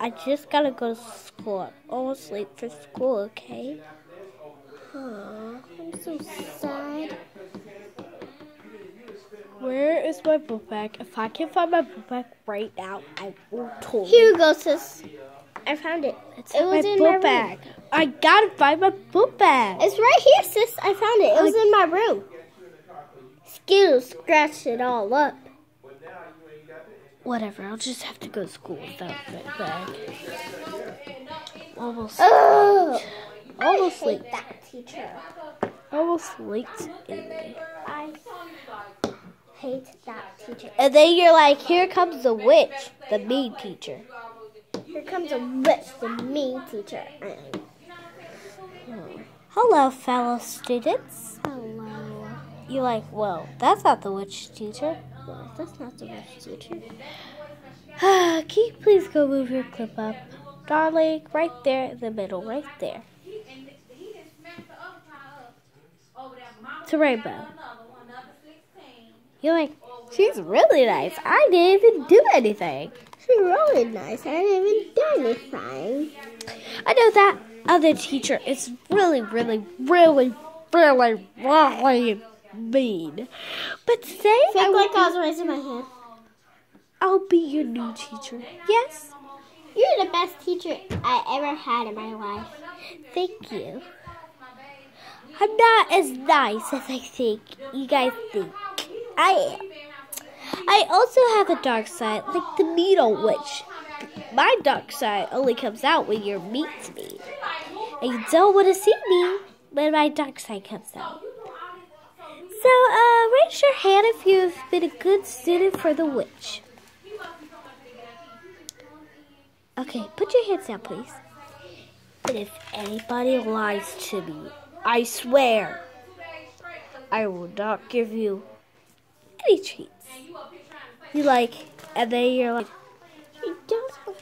I just gotta go to school. I'm almost late for school, okay? Aw, I'm so sad. Where is my book bag? If I can find my book bag right now, I will totally. Here you go, sis. I found it. It's it was my in book my room. bag. I gotta find my book bag. It's right here, sis. I found it. It was in my room. Skittles scratched it all up. Whatever. I'll just have to go to school without my bag. Almost, Oh, almost late. that teacher. Almost late anyway. I hate that teacher. And then you're like, here comes the witch, the mean teacher. Here comes a witch, the mean teacher. Hello, fellow students. Hello. You're like, well, that's not the witch teacher. Well, that's not the witch teacher. Can you please go move your clip up? Darling, right there in the middle, right there. To Rainbow. You're like, she's really nice. I didn't even do anything. She's really nice. I didn't even do anything. I know that other teacher is really, really, really, really, really mean. But say I Fake will like I was raising my hand. I'll be your new teacher. Yes? You're the best teacher I ever had in my life. Thank you. I'm not as nice as I think you guys think. I am. I also have a dark side, like the needle witch. My dark side only comes out when you're mean to me. And you don't want to see me when my dark side comes out. So, uh, raise your hand if you've been a good student for the witch. Okay, put your hands down, please. And if anybody lies to me, I swear, I will not give you any treats. You like, and then you're like, have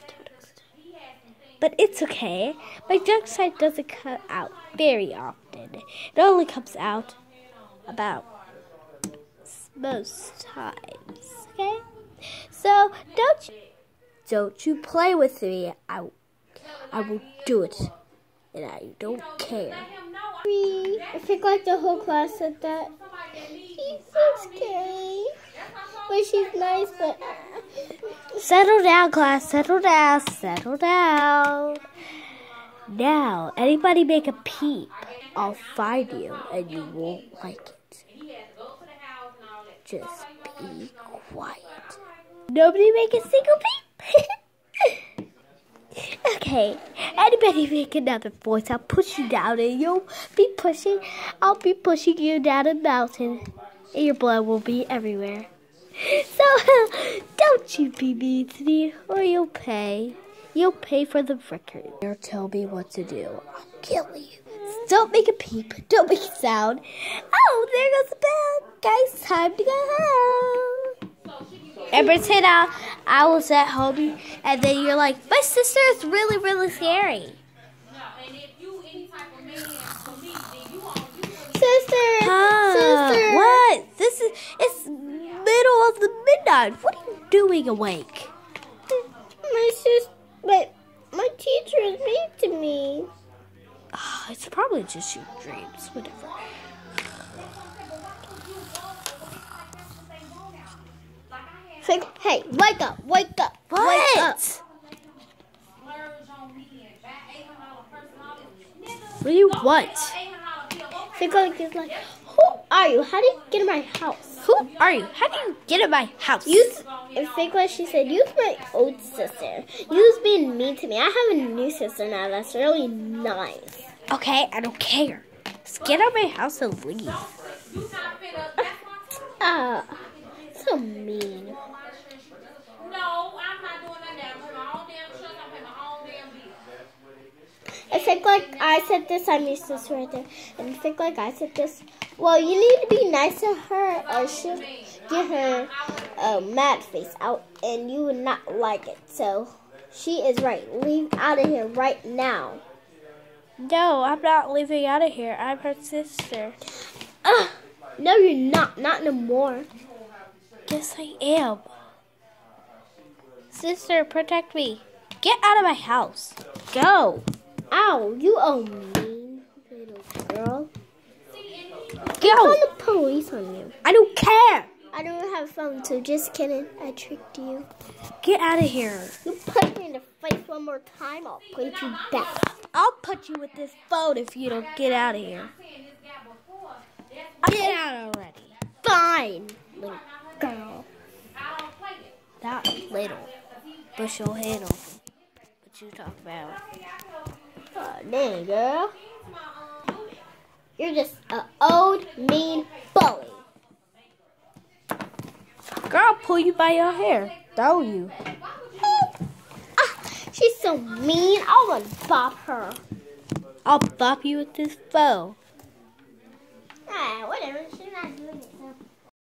but it's okay. My dark side doesn't come out very often. It only comes out about most times. Okay, so don't you, don't you play with me. I I will do it, and I don't care. I think like the whole class said that. She's so scary. But she's nice, but Settle down, class. Settle down. Settle down. Now, anybody make a peep, I'll find you, and you won't like it. Just be quiet. Nobody make a single peep. okay. Anybody make another voice, I'll push you down, and you'll be pushing. I'll be pushing you down a mountain, and your blood will be everywhere. So, don't you be mean to me, or you'll pay. You'll pay for the record. Or tell me what to do. I'll kill you. Don't make a peep. Don't make a sound. Oh, there goes the bell. Guys, time to go home. And pretend I, I was at home, and then you're like, my sister is really, really scary. sister, Huh, sister. what? This is, it's middle of the midnight. What are you doing awake? My sister, but my teacher is mean to me. It's probably just your dreams. Whatever. Like, hey, wake up, wake up, wake up. What? What do you want? Like it's like, who are you? How did you get in my house? Who are you? How do you get in my house? Use, and think like she said, use my old sister. Use being mean to me. I have a new sister now that's really nice. Okay, I don't care. Just get out of my house and leave. Ah, so mean. I think like I said this, I'm sister right there. And I think like I said this. Well, you need to be nice to her, or she'll get her uh, mad face out, and you would not like it. So she is right. Leave out of here right now. No, I'm not leaving out of here. I'm her sister. Ugh. No, you're not. Not no more. Yes, I am. Sister, protect me. Get out of my house. Go. Ow, you owe me, little girl. Go. Call the police on you. I don't care. I don't have a phone, so just kidding. I tricked you. Get out of here. You punch me in the face one more time, I'll punch you back. I'll put you with this phone if you don't get out of here. Get out already. Fine, little girl. Not little. Bushel handle. What you talk about? Oh, girl. You're just an old, mean bully. Girl, pull you by your hair. Throw you. She's so mean. I want to bop her. I'll bop you with this phone. Ah, whatever.